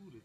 included